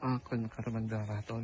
Akon karabandara tol.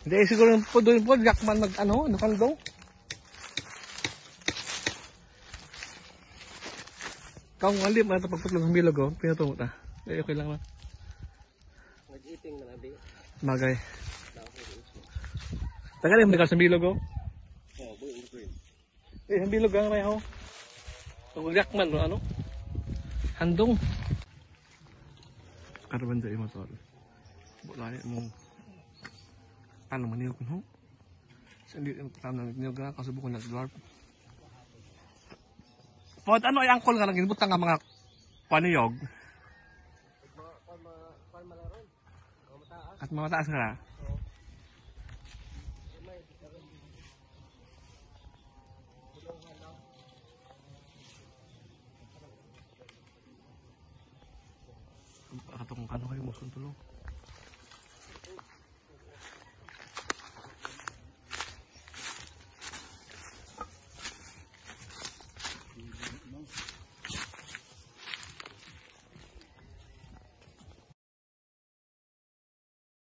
Hindi, siguro po doon po, Jackman mag ano, ano kan daw? Kau ngalip, ano pagputlog ng bilog, oh. Pinatungo ta. Eh, okay lang na. Nag-eating na nabi. Bagay. Tagal yung sa bilog, oh. Oh, boy, boy. Eh, ang bilog ang reho. Kung Jackman, no, ano? Handong. Karban sa motor. Bulay mo. Ano man yun, no? Sa hindi yung patam ng niyog na, kasubukon nag-dwarf. Pod, ano ay angkol nga lang, ginbutang nga mga paniyog. At mga mataas nga. Katong ano kayo mo tulong.